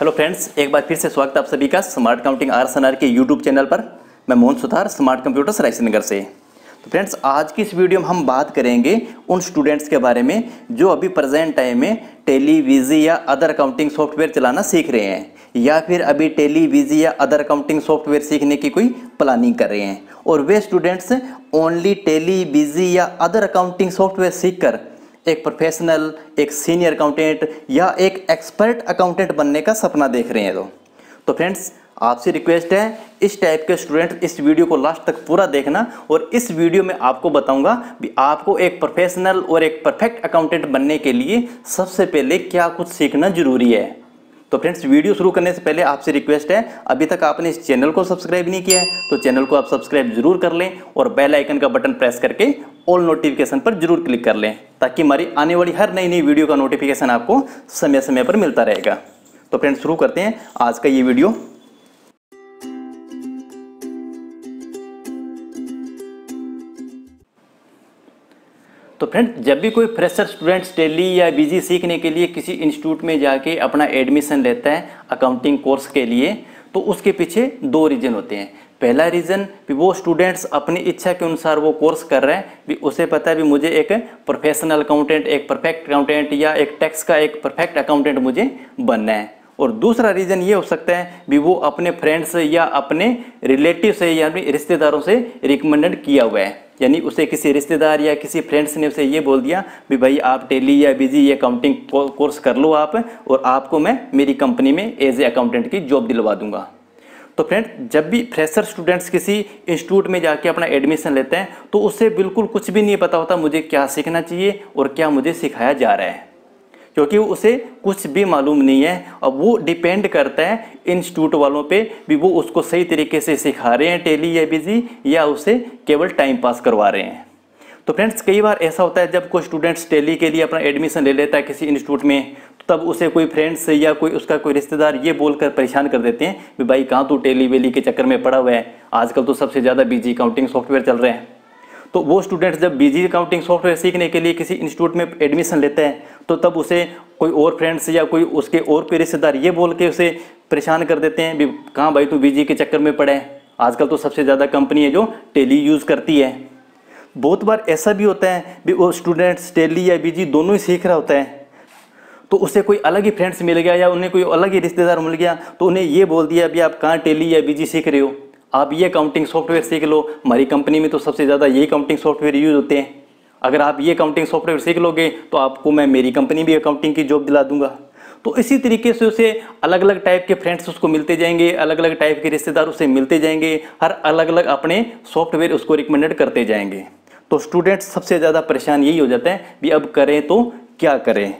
Hello friends एक बार फिर से स्वागत आप सभी का smart counting R S K YouTube channel पर। मैं मोहन सुधार स्मार्ट कंप्यूटर्स रायसनगर से। तो फ्रेंड्स आज की इस वीडियो में हम बात करेंगे उन स्टूडेंट्स के बारे में जो अभी प्रेजेंट टाइम में टेलीविजी या अदर अकाउंटिंग सॉफ्टवेयर चलाना सीख रहे हैं, या फिर अभी टेलीविजी या अदर अकाउंटिंग सॉफ्टवेयर सीखने की कोई प्लानिंग कर रहे हैं। और वे स्टूडेंट्स ओनली टेलीविजी या अदर अकाउंटिंग सॉफ्टवेयर सीखकर एक प्रोफेशनल एक सीनियर अकाउंटेंट या एक एक्सपर्ट अकाउंटेंट बनने का सपना देख रहे हैं तो। तो फ्रेंड्स आपसे रिक्वेस्ट है, इस टाइप के स्टूडेंट इस वीडियो को लास्ट तक पूरा देखना और इस वीडियो में आपको बताऊँगा भी आपको एक प्रोफेशनल और एक परफेक्ट अकाउंटेंट बनने के लिए सबसे पहले क्या कुछ सीखना ज़रूरी है। तो फ्रेंड्स, वीडियो शुरू करने से पहले आपसे रिक्वेस्ट है, अभी तक आपने इस चैनल को सब्सक्राइब नहीं किया है तो चैनल को आप सब्सक्राइब ज़रूर कर लें और बेल आइकन का बटन प्रेस करके ऑल नोटिफिकेशन पर ज़रूर क्लिक कर लें, ताकि हमारी आने वाली हर नई नई वीडियो का नोटिफिकेशन आपको समय समय पर मिलता रहेगा। तो फ्रेंड्स, शुरू करते हैं आज का ये वीडियो। तो फ्रेंड जब भी कोई फ्रेशर स्टूडेंट्स डेली या बीजी सीखने के लिए किसी इंस्टीट्यूट में जाके अपना एडमिशन लेता है अकाउंटिंग कोर्स के लिए तो उसके पीछे दो रीज़न होते हैं। पहला रीज़न भी वो स्टूडेंट्स अपनी इच्छा के अनुसार वो कोर्स कर रहे हैं, भी उसे पता है भी मुझे एक प्रोफेशनल अकाउंटेंट एक परफेक्ट अकाउंटेंट या एक टैक्स का एक परफेक्ट अकाउंटेंट मुझे बनना है। और दूसरा रीज़न ये हो सकता है, भी वो अपने फ्रेंड्स या अपने रिलेटिव से या रिश्तेदारों से रिकमेंडेड किया हुआ है। यानी उसे किसी रिश्तेदार या किसी फ्रेंड्स ने उसे ये बोल दिया भी भाई आप टेली या बिज़ी या अकाउंटिंग कोर्स कर लो आप और आपको मैं मेरी कंपनी में एज ए अकाउंटेंट की जॉब दिलवा दूँगा। तो फ्रेंड जब भी फ्रेशर स्टूडेंट्स किसी इंस्टीट्यूट में जाके अपना एडमिशन लेते हैं तो उसे बिल्कुल कुछ भी नहीं पता होता मुझे क्या सीखना चाहिए और क्या मुझे सिखाया जा रहा है। क्योंकि उसे कुछ भी मालूम नहीं है और वो डिपेंड करता है इंस्टीट्यूट वालों पे भी वो उसको सही तरीके से सिखा रहे हैं टेली या बिज़ी या उसे केवल टाइम पास करवा रहे हैं। तो फ्रेंड्स कई बार ऐसा होता है जब कोई स्टूडेंट्स टेली के लिए अपना एडमिशन ले लेता है किसी इंस्टीट्यूट में तो तब उसे कोई फ्रेंड्स या कोई उसका कोई रिश्तेदार ये बोलकर परेशान कर देते हैं कि भाई कहाँ तू टेली वेली के चक्कर में पड़ा हुआ है? आजकल तो सबसे ज़्यादा बिज़ी काउंटिंग सॉफ्टवेयर चल रहे हैं। तो वो स्टूडेंट्स जब बिज़ी अकाउंटिंग सॉफ्टवेयर सीखने के लिए किसी इंस्टीट्यूट में एडमिशन लेते हैं तो तब उसे कोई और फ्रेंड्स या कोई उसके और कोई रिश्तेदार ये बोल के उसे परेशान कर देते हैं, भी कहाँ भाई तू बिज़ी के चक्कर में पड़े आजकल तो सबसे ज़्यादा कंपनी है जो टेली यूज़ करती है। बहुत बार ऐसा भी होता है, भी वो स्टूडेंट्स टेली या बीजी दोनों ही सीख रहा होता है। तो उसे कोई अलग ही फ्रेंड्स मिल गया या उन्हें कोई अलग ही रिश्तेदार मिल गया तो उन्हें ये बोल दिया, अभी आप कहाँ टेली या बीजी सीख रहे हो? आप ये अकाउंटिंग सॉफ्टवेयर सीख लो। हमारी कंपनी में तो सबसे ज़्यादा ये अकाउंटिंग सॉफ्टवेयर यूज़ होते हैं। अगर आप ये अकाउंटिंग सॉफ्टवेयर सीख लोगे तो आपको मैं मेरी कंपनी भी अकाउंटिंग की जॉब दिला दूँगा। तो इसी तरीके से उसे अलग अलग टाइप के फ्रेंड्स उसको मिलते जाएँगे अलग अलग टाइप के रिश्तेदार उसे मिलते जाएँगे, हर अलग अलग अपने सॉफ्टवेयर उसको रिकमेंडेड करते जाएँगे। तो स्टूडेंट्स सबसे ज़्यादा परेशान यही हो जाता है भी अब करें तो क्या करें?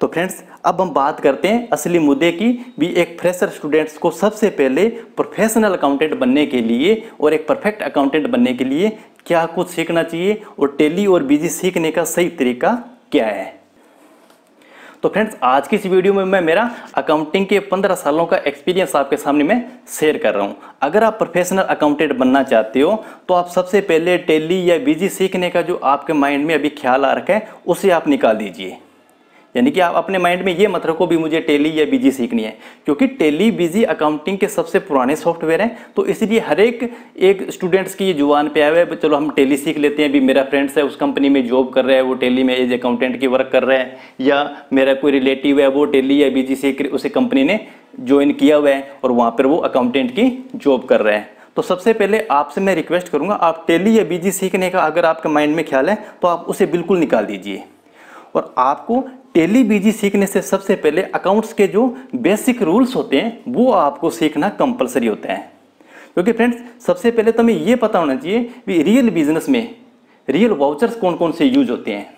तो फ्रेंड्स, अब हम बात करते हैं असली मुद्दे की। भी एक फ्रेशर स्टूडेंट्स को सबसे पहले प्रोफेशनल अकाउंटेंट बनने के लिए और एक परफेक्ट अकाउंटेंट बनने के लिए क्या कुछ सीखना चाहिए और टेली और बीजी सीखने का सही तरीका क्या है? तो फ्रेंड्स, आज की इस वीडियो में मैं मेरा अकाउंटिंग के 15 सालों का एक्सपीरियंस आपके सामने मैं शेयर कर रहा हूँ। अगर आप प्रोफेशनल अकाउंटेंट बनना चाहते हो तो आप सबसे पहले टेली या बीजी सीखने का जो आपके माइंड में अभी ख्याल आ रखा है, उसे आप निकाल दीजिए। यानी कि आप अपने माइंड में ये मत रखो भी मुझे टेली या बीजी सीखनी है। क्योंकि टेली बीजी अकाउंटिंग के सबसे पुराने सॉफ्टवेयर हैं तो इसलिए हर एक एक स्टूडेंट्स की ज़ुबान पे आया है, चलो हम टेली सीख लेते हैं। भी मेरा फ्रेंड्स है, उस कंपनी में जॉब कर रहा है, वो टेली में एज अकाउंटेंट की वर्क कर रहा है, या मेरा कोई रिलेटिव है, वो टेली या बीजी सीख उसे कंपनी ने ज्वाइन किया हुआ है, और वहाँ पर वो अकाउंटेंट की जॉब कर रहा है। तो सबसे पहले आपसे मैं रिक्वेस्ट करूँगा, आप टेली या बीजी सीखने का अगर आपके माइंड में ख्याल है तो आप उसे बिल्कुल निकाल दीजिए। और आपको टेली बीजी सीखने से सबसे पहले अकाउंट्स के जो बेसिक रूल्स होते हैं, वो आपको सीखना कंपलसरी होता है। क्योंकि फ्रेंड्स सबसे पहले तो हमें ये पता होना चाहिए कि रियल बिज़नेस में रियल वाउचर्स कौन कौन से यूज़ होते हैं।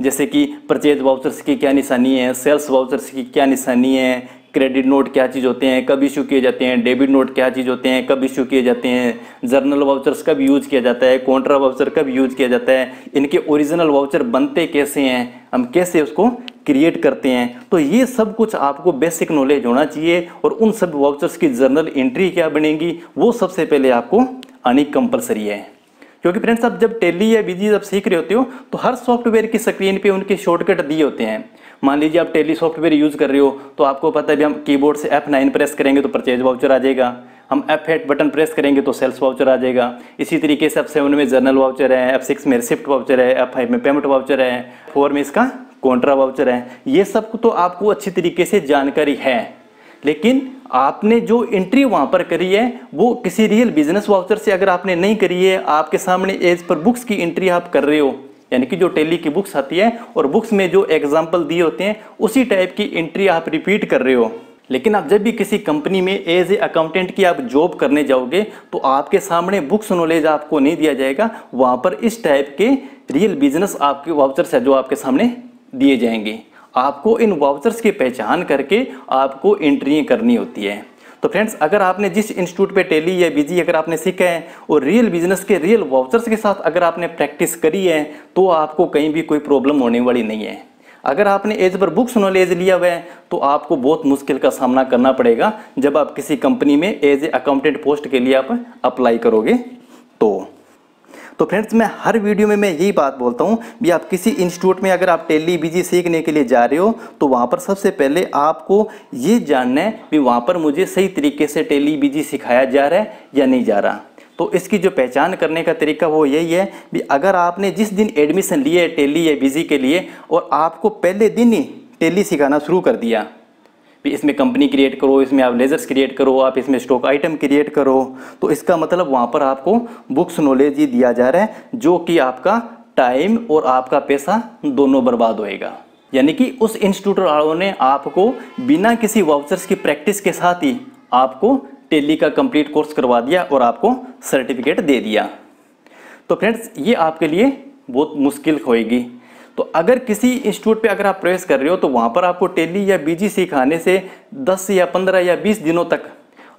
जैसे कि परचेज वाउचर्स की क्या निशानी है सेल्स वाउचर्स की क्या निशानी है क्रेडिट नोट क्या चीज़ होते हैं, कब इशू किए जाते हैं, डेबिट नोट क्या चीज़ होते हैं, कब इशू किए जाते हैं, जर्नल वाउचर्स कब यूज़ किया जाता है, कॉन्ट्रा वाउचर कब यूज़ किया जाता है, इनके ओरिजिनल वाउचर बनते कैसे हैं, हम कैसे उसको क्रिएट करते हैं। तो ये सब कुछ आपको बेसिक नॉलेज होना चाहिए और उन सब वाउचर्स की जर्नल एंट्री क्या बनेगी, वो सबसे पहले आपको आनी कंपलसरी है। क्योंकि फ्रेंड्स, आप जब टेली या बीजी जब सीख रहे होते हो तो हर सॉफ्टवेयर की स्क्रीन पे उनके शॉर्टकट दिए होते हैं। मान लीजिए आप टेली सॉफ्टवेयर यूज़ कर रहे हो तो आपको पता है भी हम कीबोर्ड से F9 प्रेस करेंगे तो परचेज वाउचर आ जाएगा। हम F8 बटन प्रेस करेंगे तो सेल्स वाउचर आ जाएगा। इसी तरीके से F7 में जर्नल वाउचर है F6 में रिसिप्ट वाउचर है F5 में पेमेंट वाउचर है फोर में इसका कॉन्ट्रा वाउचर है। ये सब तो आपको अच्छी तरीके से जानकारी है। लेकिन आपने जो एंट्री वहाँ पर करी है, वो किसी रियल बिज़नेस वाउचर से अगर आपने नहीं करी है, आपके सामने एज पर बुक्स की एंट्री आप कर रहे हो यानी कि जो टेली की बुक्स आती है और बुक्स में जो एग्ज़ाम्पल दिए होते हैं, उसी टाइप की एंट्री आप रिपीट कर रहे हो। लेकिन आप जब भी किसी कंपनी में एज ए अकाउंटेंट की आप जॉब करने जाओगे तो आपके सामने बुक्स नॉलेज आपको नहीं दिया जाएगा। वहाँ पर इस टाइप के रियल बिज़नेस आपके वाउचर्स है जो आपके सामने दिए जाएँगे। आपको इन वाउचर्स की पहचान करके आपको एंट्री करनी होती है। तो फ्रेंड्स अगर आपने जिस इंस्टीट्यूट पे टेली या बीजी अगर आपने सीखे हैं और रियल बिज़नेस के रियल वाउचर्स के साथ अगर आपने प्रैक्टिस करी है तो आपको कहीं भी कोई प्रॉब्लम होने वाली नहीं है। अगर आपने एज पर बुक्स नॉलेज लिया हुआ है तो आपको बहुत मुश्किल का सामना करना पड़ेगा जब आप किसी कंपनी में एज ए अकाउंटेंट पोस्ट के लिए आप अप्लाई करोगे। तो तो फ्रेंड्स मैं हर वीडियो में मैं यही बात बोलता हूँ भी आप किसी इंस्टीट्यूट में अगर आप टेली बीजी सीखने के लिए जा रहे हो तो वहाँ पर सबसे पहले आपको ये जानना है कि वहाँ पर मुझे सही तरीके से टेली बीजी सिखाया जा रहा है या नहीं जा रहा। तो इसकी जो पहचान करने का तरीका वो यही है भी अगर आपने जिस दिन एडमिशन लिए है टेली या बिज़ी के लिए और आपको पहले दिन ही टेली सिखाना शुरू कर दिया भी इसमें कंपनी क्रिएट करो, इसमें आप लेजर्स क्रिएट करो, आप इसमें स्टॉक आइटम क्रिएट करो। तो इसका मतलब वहाँ पर आपको बुक्स नॉलेज ही दिया जा रहा है, जो कि आपका टाइम और आपका पैसा दोनों बर्बाद होएगा। यानी कि उस इंस्टीट्यूट वालों ने आपको बिना किसी वाउचर्स की प्रैक्टिस के साथ ही आपको टेली का कंप्लीट कोर्स करवा दिया और आपको सर्टिफिकेट दे दिया। तो फ्रेंड्स ये आपके लिए बहुत मुश्किल होएगी। तो अगर किसी इंस्टीट्यूट पे अगर आप प्रवेश कर रहे हो तो वहाँ पर आपको टेली या बीजी सिखाने से 10 या 15 या 20 दिनों तक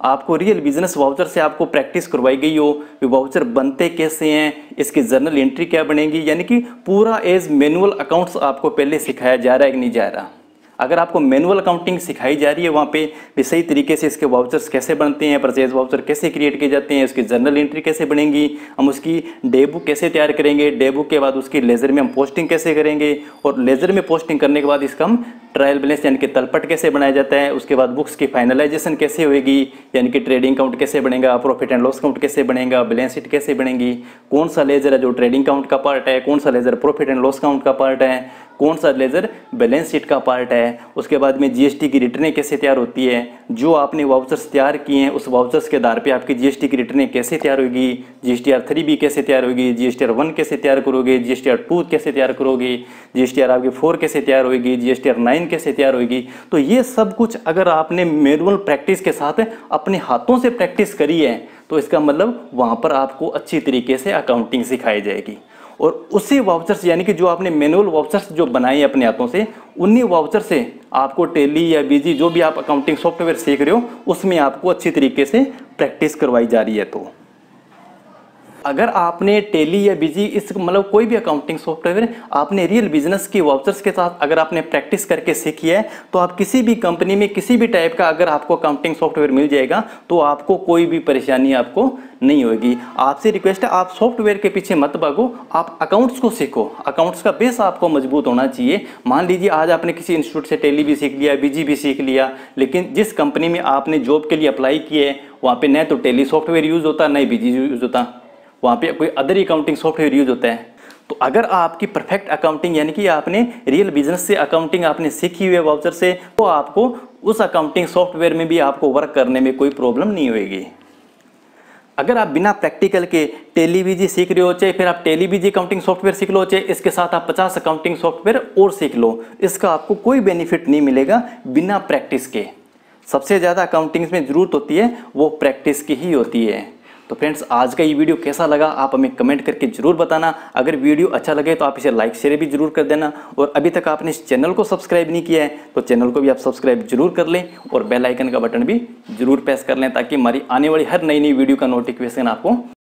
आपको रियल बिज़नेस वाउचर से आपको प्रैक्टिस करवाई गई हो, कि वाउचर बनते कैसे हैं, इसकी जर्नल एंट्री क्या बनेगी, यानी कि पूरा एज मैनुअल अकाउंट्स आपको पहले सिखाया जा रहा है कि नहीं जा रहा। अगर आपको मैनुअल अकाउंटिंग सिखाई जा रही है वहाँ पे, भी सही तरीके से इसके वाउचर्स कैसे बनते हैं परचेज वाउचर कैसे क्रिएट किए जाते हैं, उसकी जर्नल एंट्री कैसे बनेंगी, हम उसकी डे बुक कैसे तैयार करेंगे डे बुक के बाद उसकी लेज़र में हम पोस्टिंग कैसे करेंगे, और लेज़र में पोस्टिंग करने के बाद इसका हम ट्रायल बैलेंस यानी कि तलपट कैसे बनाया जाता है, उसके बाद बुक्स की फाइनलाइजेशन कैसे होगी यानी कि ट्रेडिंग काउंट कैसे बनेगा प्रॉफिट एंड लॉस काउंट कैसे बनेगा बैलेंस शीट कैसे बनेगी, कौन सा लेजर है जो ट्रेडिंग काउंट का पार्ट है, कौन सा ledger profit and loss count का पार्ट है कौन सा लेजर बैलेंस शीट का पार्ट है, उसके बाद में जीएसटी की रिटर्नें कैसे तैयार होती है, जो आपने वाउचर्स तैयार किए हैं, उस वाउचर्स के आधार पे आपकी जीएसटी की रिटर्नें कैसे तैयार होगी जीएसटी आर थ्री बी कैसे तैयार होगी जीएसटी आर वन कैसे तैयार करोगे जीएसटी आर टू कैसे तैयार करोगे जीएसटी आर आपकी फोर कैसे तैयार होगी जीएसटी आर नाइन कैसे तैयार होगी। तो ये सब कुछ अगर आपने मैनुअल प्रैक्टिस के साथ अपने हाथों से प्रैक्टिस करी है तो इसका मतलब वहाँ पर आपको अच्छी तरीके से अकाउंटिंग सिखाई जाएगी। और उसी वाउचर से यानी कि जो आपने मैनुअल वाउचर्स जो बनाए अपने हाथों से, उन्हीं वाउचर से आपको टेली या बीजी जो भी आप अकाउंटिंग सॉफ्टवेयर सीख रहे हो, उसमें आपको अच्छी तरीके से प्रैक्टिस करवाई जा रही है तो। अगर आपने टेली या बिज़ी इस मतलब कोई भी अकाउंटिंग सॉफ्टवेयर आपने रियल बिज़नेस की वाउचर्स के साथ अगर आपने प्रैक्टिस करके सीखी है तो आप किसी भी कंपनी में किसी भी टाइप का अगर आपको अकाउंटिंग सॉफ्टवेयर मिल जाएगा तो आपको कोई भी परेशानी आपको नहीं होगी। आपसे रिक्वेस्ट है, आप सॉफ्टवेयर के पीछे मत भागो, आप अकाउंट्स को सीखो। अकाउंट्स का बेस आपको मज़बूत होना चाहिए। मान लीजिए, आज आपने किसी इंस्टीट्यूट से टेली भी सीख लिया बीजी भी सीख लिया, लेकिन जिस कंपनी में आपने जॉब के लिए अप्लाई किए वहाँ पे न तो टेली सॉफ्टवेयर यूज़ होता, न बीजी यूज़ होता। वहाँ पे कोई अदर अकाउंटिंग सॉफ्टवेयर यूज़ होता है। तो अगर आपकी परफेक्ट अकाउंटिंग यानी कि आपने रियल बिज़नेस से अकाउंटिंग आपने सीखी हुई है वाउचर से तो आपको उस अकाउंटिंग सॉफ्टवेयर में भी आपको वर्क करने में कोई प्रॉब्लम नहीं होगी अगर आप बिना प्रैक्टिकल के टेलीविजी सीख रहे हो, चाहे फिर आप टेलीविजी अकाउंटिंग सॉफ्टवेयर सीख लो, चाहे इसके साथ आप 50 अकाउंटिंग सॉफ्टवेयर और सीख लो, इसका आपको कोई बेनिफिट नहीं मिलेगा बिना प्रैक्टिस के। सबसे ज़्यादा अकाउंटिंग में ज़रूरत होती है, वो प्रैक्टिस की ही होती है। तो फ्रेंड्स, आज का ये वीडियो कैसा लगा, आप हमें कमेंट करके ज़रूर बताना। अगर वीडियो अच्छा लगे तो आप इसे लाइक, शेयर भी ज़रूर कर देना। और अभी तक आपने इस चैनल को सब्सक्राइब नहीं किया है तो चैनल को भी आप सब्सक्राइब ज़रूर कर लें और बेल आइकन का बटन भी ज़रूर प्रेस कर लें, ताकि हमारी आने वाली हर नई नई वीडियो का नोटिफिकेशन आपको